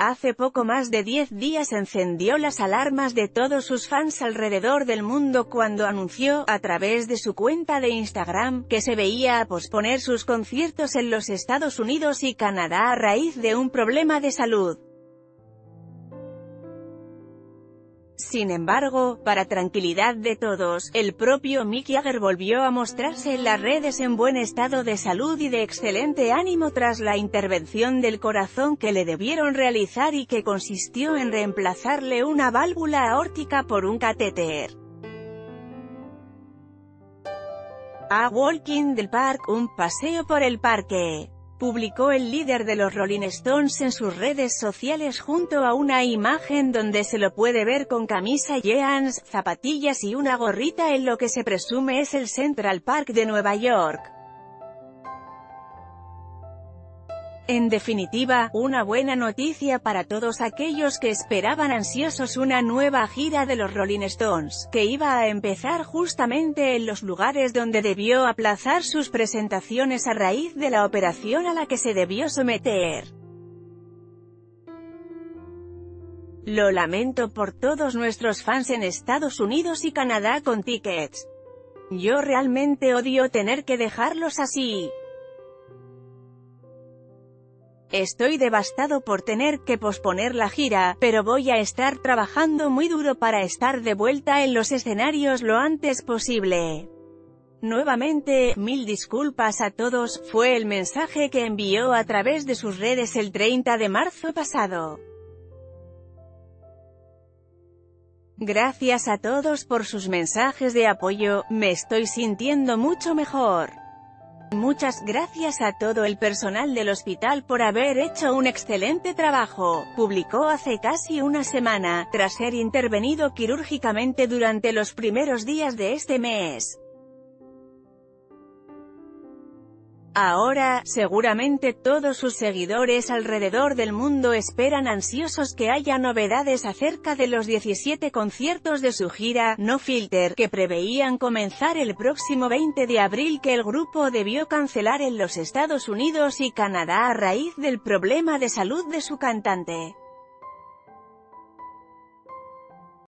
Hace poco más de 10 días encendió las alarmas de todos sus fans alrededor del mundo cuando anunció, a través de su cuenta de Instagram, que se veía a posponer sus conciertos en los Estados Unidos y Canadá a raíz de un problema de salud. Sin embargo, para tranquilidad de todos, el propio Mick Jagger volvió a mostrarse en las redes en buen estado de salud y de excelente ánimo tras la intervención del corazón que le debieron realizar y que consistió en reemplazarle una válvula aórtica por un catéter. A Walking del Park, un paseo por el parque publicó el líder de los Rolling Stones en sus redes sociales junto a una imagen donde se lo puede ver con camisa jeans, zapatillas y una gorrita en lo que se presume es el Central Park de Nueva York. En definitiva, una buena noticia para todos aquellos que esperaban ansiosos una nueva gira de los Rolling Stones, que iba a empezar justamente en los lugares donde debió aplazar sus presentaciones a raíz de la operación a la que se debió someter. Lo lamento por todos nuestros fans en Estados Unidos y Canadá con tickets. Yo realmente odio tener que dejarlos así. Estoy devastado por tener que posponer la gira, pero voy a estar trabajando muy duro para estar de vuelta en los escenarios lo antes posible. Nuevamente, mil disculpas a todos, fue el mensaje que envió a través de sus redes el 30 de marzo pasado. Gracias a todos por sus mensajes de apoyo, me estoy sintiendo mucho mejor. Muchas gracias a todo el personal del hospital por haber hecho un excelente trabajo, publicó hace casi una semana, tras ser intervenido quirúrgicamente durante los primeros días de este mes. Ahora, seguramente todos sus seguidores alrededor del mundo esperan ansiosos que haya novedades acerca de los 17 conciertos de su gira, No Filter, que preveían comenzar el próximo 20 de abril que el grupo debió cancelar en los Estados Unidos y Canadá a raíz del problema de salud de su cantante.